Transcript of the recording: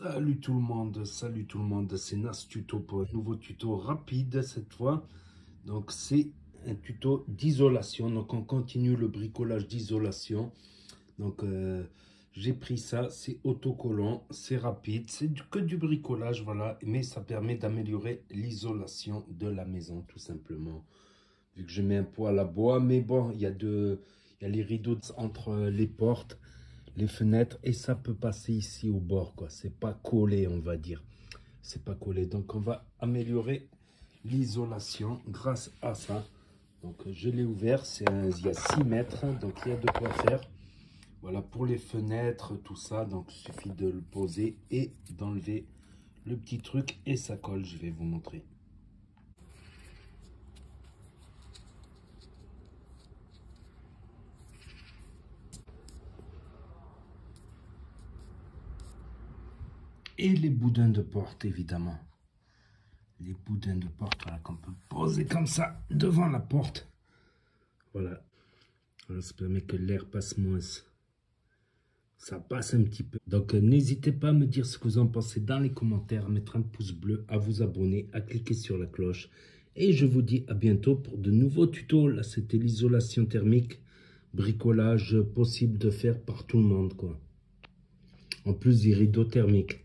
Salut tout le monde, salut tout le monde, c'est Nas Tuto pour un nouveau tuto rapide cette fois. Donc c'est un tuto d'isolation, donc on continue le bricolage d'isolation. Donc euh, j'ai pris ça, c'est autocollant, c'est rapide, c'est que du bricolage, voilà. Mais ça permet d'améliorer l'isolation de la maison tout simplement. Vu que je mets un poêle à bois, mais bon, il y a, il y a les rideaux entre les portes les fenêtres et ça peut passer ici au bord quoi. C'est pas collé on va dire. C'est pas collé. Donc on va améliorer l'isolation grâce à ça. Donc je l'ai ouvert. C'est il y a 6 mètres. Donc il y a de quoi faire. Voilà pour les fenêtres tout ça. Donc il suffit de le poser et d'enlever le petit truc et ça colle. Je vais vous montrer et les boudins de porte, évidemment. Les boudins de porte, voilà, qu'on peut poser comme ça devant la porte. Voilà. ça permet que l'air passe moins. Ça passe un petit peu. Donc, euh, n'hésitez pas à me dire ce que vous en pensez dans les commentaires, à mettre un pouce bleu, à vous abonner, à cliquer sur la cloche. Et je vous dis à bientôt pour de nouveaux tutos. Là, c'était l'isolation thermique, bricolage possible de faire par tout le monde, quoi. En plus des rideaux thermiques.